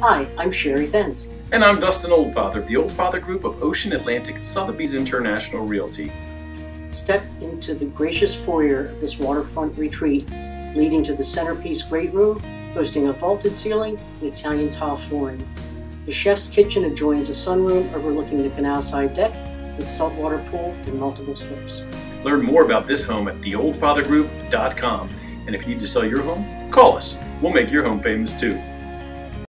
Hi, I'm Sherry Fens. And I'm Dustin Oldfather of the Oldfather Group of Ocean Atlantic Sotheby's International Realty. Step into the gracious foyer of this waterfront retreat, leading to the centerpiece great room, boasting a vaulted ceiling and Italian tile flooring. The chef's kitchen adjoins a sunroom overlooking the canal-side deck with saltwater pool and multiple slips. Learn more about this home at theoldfathergroup.com. And if you need to sell your home, call us. We'll make your home famous too.